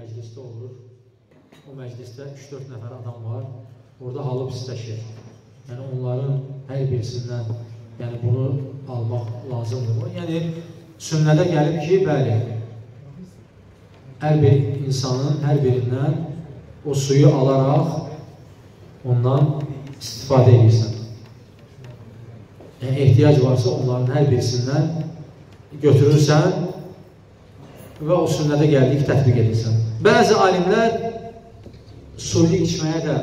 məclisdə olur. O məclisdə 3-4 nəfər adam var. Orada halı pisləşir. Yəni onların hər birisindən yəni bunu almaq lazımdır. Yəni sünnədə gəlib ki, bəli, hər bir insanın hər birindən o suyu alaraq ondan istifadə edirsən. Yəni ehtiyac varsa onların hər birisindən götürürsən və o sünnədə gəldik tətbiq edirsən. Bəzi alimlər suyu içməyə də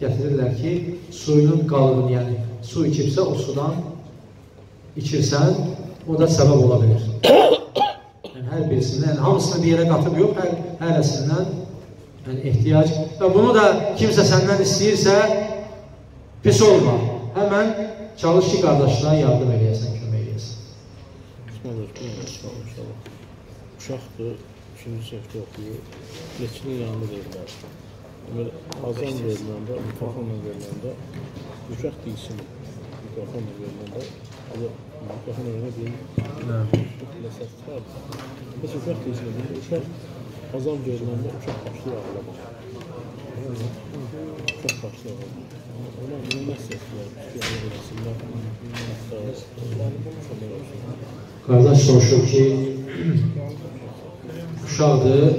gətirirlər ki, suyunun qalıbını, yəni su içibsə o sudan içirsən, o da səbəb ola bilir. Yəni, hər birisindən, yəni, hamısını bir yerə qatıb yox, hər, hərəsindən yəni, ehtiyac. Və bunu da kimsə səndən istəyirsə, pis olma. Həmən çalış ki, qardaşlara yardım eləyəsən, uşaqdır, ikinci sinifdə oxuyur, neçinin yanında verirlər. Deməli, azan veriləndə, mikrofonla veriləndə, uşaq deyilsin, mikrofonla veriləndə, amma mikrofon önünə bir ləsət çıxar. Mesela uşaq deyilsin, uşaq azan veriləndə uşaq başlayır ağlamaq. Uşaq başlayır ağlamaq. Ona bilməz eləsinlər, hətta kömək olsun. Qardaş soruşur ki, uşaqdır,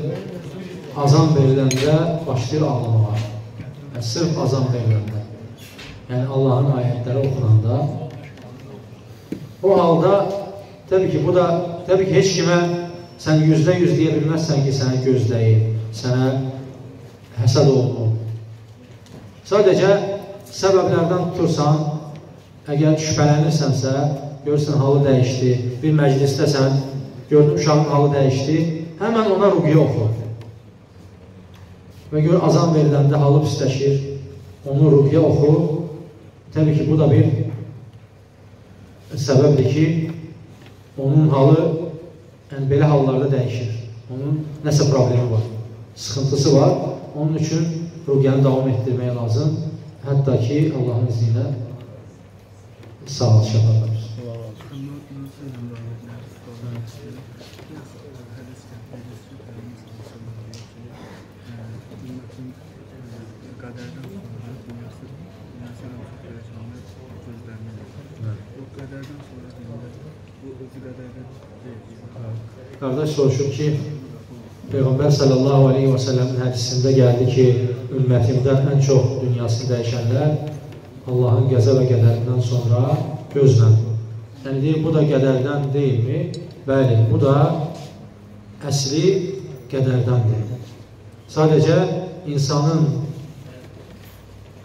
azan veriləndə başlayır ağlamağa. Yəni, sırf azan veriləndə. Yəni, Allahın ayətləri oxunanda. O halda, təbii ki, bu da, təbii ki, heç kimə sən yüzdə yüz deyə bilməzsən ki, səni gözləyir, sənə həsəd olunur. Sadəcə, səbəblərdən tutursan, əgər şübhələnirsənsə, görürsən, halı dəyişdi, bir məclisdəsən, gördün, uşağın halı dəyişdi, həmən ona ruqiyyə oxu. Və gör, azam veriləndə halı pisləşir, onu ruqiyyə oxu. Təbii ki, bu da bir səbəbdir ki, onun halı yəni, belə hallarda dəyişir. Onun nəsə problemi var, sıxıntısı var. Onun üçün ruqiyyəni davam etdirmək lazım. Hətta ki, Allahın izni ilə sağlıq şəfalar. Qardaş soruşur ki, Peyğəmbər sallallahu aleyhi və səlləmin hədisində gəldi ki, ümmətimdən ən çox dünyasını dəyişənlər Allahın qəzə və qədərindən sonra gözlə. Yəni, deyir, bu da qədərdən deyilmi? Bəli, bu da əsli qədərdəndir. Sadəcə insanın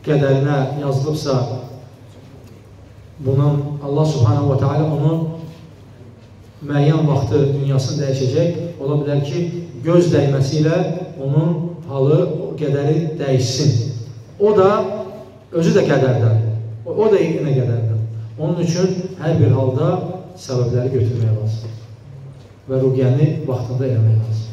qədərinə yazılıbsa, bunun Allah subhanahu wa ta'ala onun müəyyən vaxtı dünyasını dəyişəcək. Ola bilər ki, göz dəyməsi ilə onun halı, qədəri dəyişsin. O da özü də qədərdən. O, da yenə qədərdən. Onun üçün hər bir halda səbəbləri götürmək lazım. Və ruqiyyəni vaxtında eləmək lazım.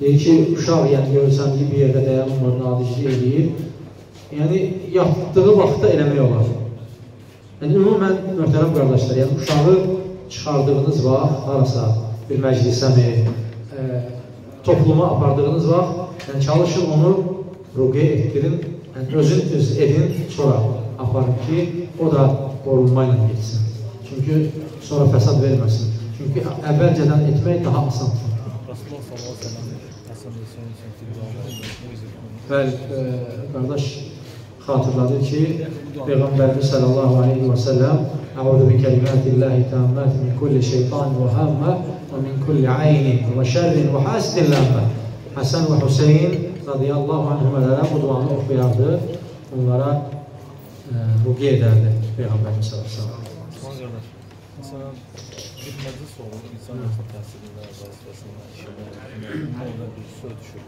Deyir ki, uşaq yəni görürsən ki, bir yerdə dayanmır, nadiclik eləyir. Yəni, yatdığı vaxtda eləmək olar. Yəni, ümumən, möhtərəm qardaşlar, yəni uşağı çıxardığınız vaxt, harasa bir məclisəmi, e, topluma apardığınız vaxt, yəni çalışın onu ruqiyə etdirin, yəni özün öz edin, sonra aparın ki, o da qorunma ilə geçsin. Çünki sonra fəsad verməsin. Çünki əvvəlcədən etmək daha asandır. Bəli, e, qardaş xatırladı ki, Peyğəmbərimiz sallallahu aleyhi və səlləm Əudu bi kəlimatillahi təammət min kulli şeytan və həmmə və min kulli aynin və şərrin və hasidin ləmmə Həsən və Hüseyin radiyallahu anhümələrə bu duanı oxuyardı, onlara e, ruqiyyə edərdi Peyğəmbərimiz sallallahu aleyhi və səlləm. Məsələn, bir məclis olur, insan yoxsa təhsilində, vəzifəsində, işində, ona bir söz düşür.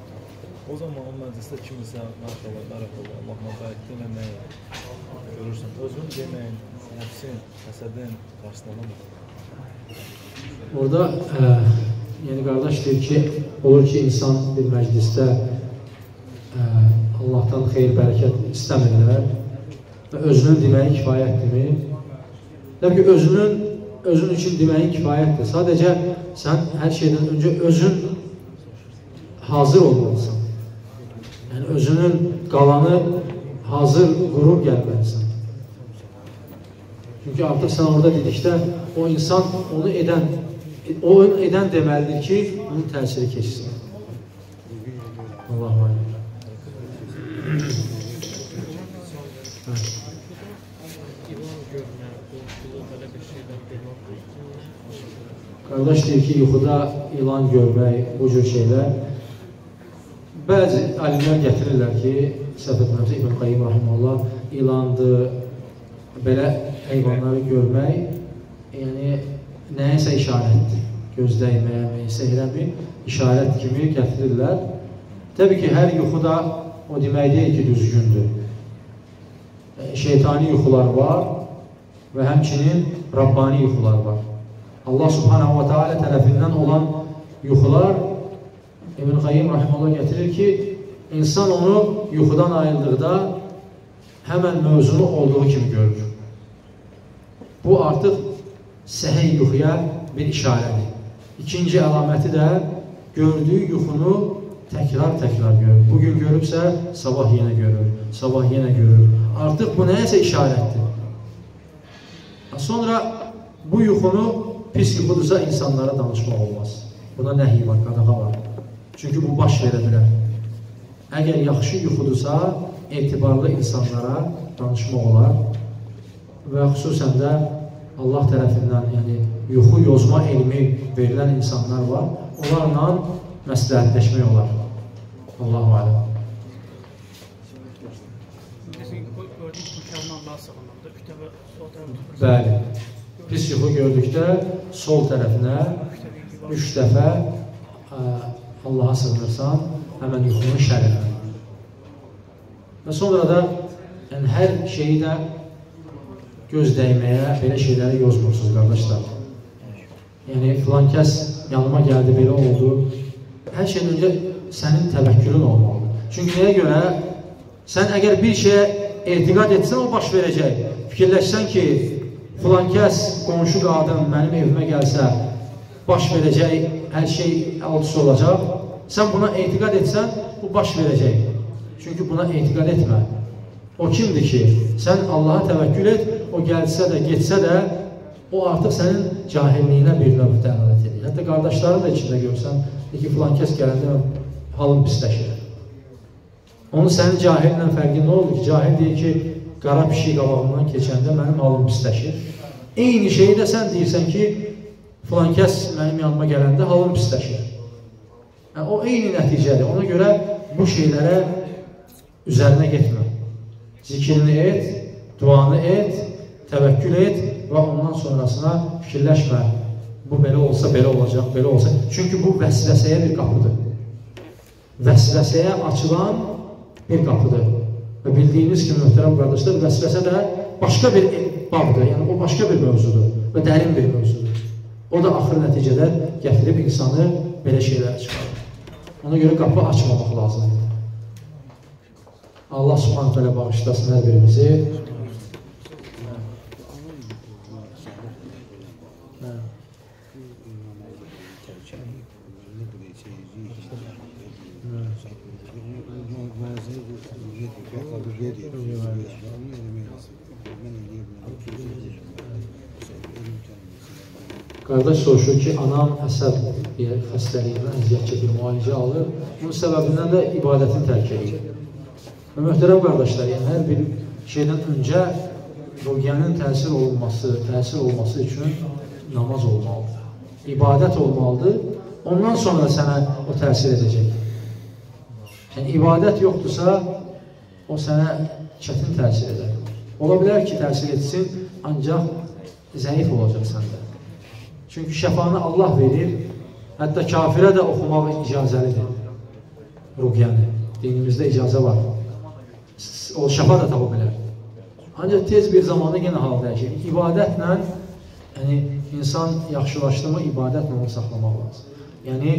O zaman o məclisdə kimisə, maşallah, bərəkallah, Allah mübarəkdir eləməyi görürsən. Özün deməyin, nəfsin, həsədin qarşılanamır. Orada ə, yəni qardaş deyir ki, olur ki, insan bir məclisdə ə, Allahdan xeyir, bərəkət istəmirlər və özünün deməyi kifayətdirmi? Demək ki, özünün özün üçün deməyin kifayətdir. Sadəcə sən hər şeydən öncə özün hazır olmalısan. Yəni özünün qalanı hazır qurub gəlməlisən. Çünki artıq sən orada dedikdə o insan onu edən o edən deməlidir ki, onun təsiri keçsin. Allah alim. Qardaş deyir ki, yuxuda ilan görmək, bu cür şeylər. Bəzi alimlər gətirirlər ki, səhv etmirəmsə İbn Qayyim rahimehullah ilandır, belə heyvanları görmək, yəni nəyəsə işarətdir. Gözdəyməyə, nəyəsə elə bir işarət kimi gətirirlər. Təbii ki, hər yuxuda o demək deyil ki, düzgündür. Şeytani yuxular var və həmçinin Rabbani yuxular var. Allah subhanahu wa ta'ala tərəfindən olan yuxular İbn Qayyim rahimehullah gətirir ki, insan onu yuxudan ayıldıqda həmən mövzunu olduğu kimi görür. Bu artıq səhih yuxuya bir işarədir. İkinci əlaməti də gördüyü yuxunu təkrar-təkrar görür. Bugün görübsə, sabah yenə görür, sabah yenə görür. Artıq bu nəyəsə işarətdir. Sonra bu yuxunu pis yuxudursa insanlara danışmaq olmaz. Buna nəhi var, qadağa var. Çünki bu baş verə bilər. Əgər yaxşı yuxudursa, etibarlı insanlara danışmaq olar və xüsusən də Allah tərəfindən, yəni yuxu yozma elmi verilən insanlar var, onlarla məsləhətləşmək olar. Allahu aləm. Bəli. Pis yuxu gördükdə sol tərəfinə üç dəfə ə, Allaha sığınırsan, həmən yuxunun şərindən. Və sonra da yəni, hər şeyi də göz dəyməyə, belə şeyləri yozmursunuz, qardaşlar. Yəni, filan kəs yanıma gəldi, belə oldu. Hər şeydən öncə sənin təvəkkülün olmalıdır. Çünki nəyə görə? Sən əgər bir şeyə etiqad etsən, o baş verəcək. Fikirləşsən ki, filan kəs, qonşu qadın mənim evimə gəlsə, baş verəcək, hər şey altısı olacaq. Sən buna etiqad etsən, bu baş verəcək. Çünki buna etiqad etmə. O kimdir ki, sən Allaha təvəkkül et, o gəlsə də, getsə də, o artıq sənin cahilliyinə bir növ dəlalət edir. Hətta qardaşların da içində görsən, de ki, filan kəs gələndə halın pisləşir. Onun sənin cahillə fərqi nə olur ki? Cahil deyir ki, qara pişik qabağından keçəndə mənim halım pisləşir. Eyni şeyi də sən deyirsən ki, filan kəs mənim yanıma gələndə halım pisləşir. Yəni, o eyni nəticədir. Ona görə bu şeylərə üzərinə getmə. Zikrini et, duanı et, təvəkkül et və ondan sonrasına fikirləşmə. Bu belə olsa, belə olacaq, belə olsa. Çünki bu vəsvəsəyə bir qapıdır. Vəsvəsəyə açılan bir qapıdır. Və bildiyiniz kimi, möhtərəm qardaşlar, vəsvəsə də başqa bir babdır, yəni o başqa bir mövzudur və dərin bir mövzudur. O da axır nəticədə gətirib insanı belə şeylərə çıxarır. Ona görə qapı açmamaq lazımdır. Allah subhanət hələ bağışlasın hər birimizi. Qardaş soruşur ki, anam əsəb xəstəliyindən əziyyət çəkir, müalicə alır. Bunun səbəbindən də ibadətin tərk edir. Və möhtərəm qardaşlar, yəni hər bir şeydən öncə ruhiyyənin təsir olunması, təsir olması üçün namaz olmalıdır. İbadət olmalıdır. Ondan sonra sənə o təsir edəcək. Yəni, ibadət yoxdursa, o sənə çətin təsir edər. Ola bilər ki, təsir etsin, ancaq zəif olacaq səndə. Çünki şəfanı Allah verir, hətta kafirə də oxumaq icazəlidir. Ruqyəni, dinimizdə icazə var. O şəfa da tapa bilər. Ancaq tez bir zamanda yenə hal dəyişir. İbadətlə, yəni insan yaxşılaşdı mı, ibadətlə onu saxlamaq lazım. Yəni,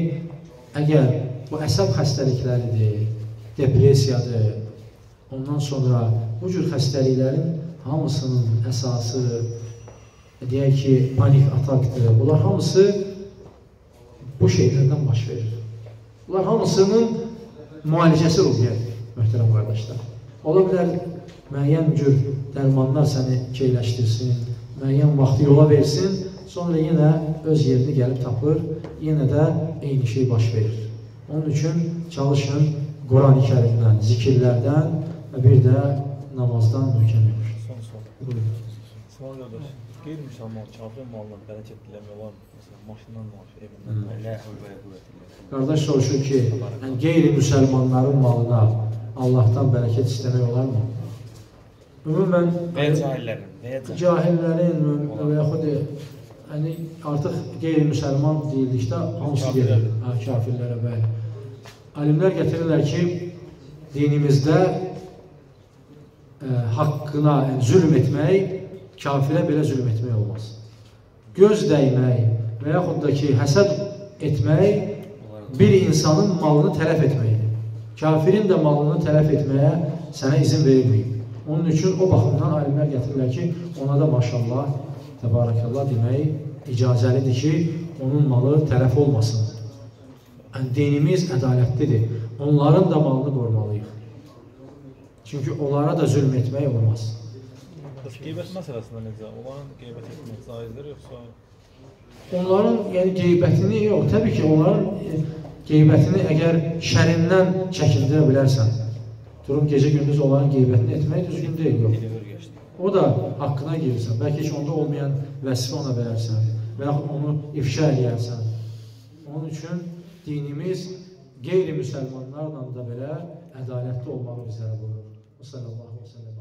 əgər bu əsəb xəstəlikləridir, depressiyadır, ondan sonra bu cür xəstəliklərin hamısının əsası deyək ki, panik atakdır. Bunlar hamısı bu şeylərdən baş verir. Bunlar hamısının müalicəsi ruhiyyədir, möhtərəm qardaşlar. Ola bilər müəyyən cür dərmanlar səni keyləşdirsin, müəyyən vaxtı yola versin, sonra yenə öz yerini gəlib tapır, yenə də eyni şey baş verir. Onun üçün çalışın Quran-ı kərimdən, zikirlərdən və bir də namazdan möhkəm sual. Buyurun. Sual qardaş. Qeyri-müsəlman kafir malından bərəkət diləmək olar mı? Məsələn, maşından maaş, evindən Hmm. maaş. Qardaş soruşur ki, yəni qeyri-müsəlmanların malına Allahdan bərəkət istəmək olarmı? Ümumən Və cahillərin, və cahillərin və yaxud yəni artıq qeyri-müsəlman deyildikdə Kafirlər. gedir. Hə, kafirlərə bəli. Alimlər gətirirlər ki, dinimizdə ə, haqqına yəni, zülm etmək, kafirə belə zülm etmək olmaz. Göz dəymək və yaxud da ki, həsəd etmək bir insanın malını tələf etməkdir. Kafirin də malını tələf etməyə sənə izin verilməyib. Onun üçün o baxımdan alimlər gətirirlər ki, ona da maşallah, təbarəkallah demək icazəlidir ki, onun malı tələf olmasın. Yəni, dinimiz ədalətlidir. Onların da malını qorumalıyıq. Çünki onlara da zülm etmək olmaz. Bəs qeybət məsələsində necə? Onların qeybət etmək caizdir yoxsa Onların yəni qeybətini yox, təbii ki, onların e, qeybətini əgər şərindən çəkindirə bilərsən, durub gecə gündüz onların qeybətini etmək düzgün deyil, yox. O da haqqına girirsən. Bəlkə heç onda olmayan vəsifə ona verərsən və yaxud onu ifşa edərsən. Onun üçün dinimiz qeyri-müsəlmanlarla da belə ədalətli olmağı bizlərə buyurur. Sallallahu əleyhi və səlləm.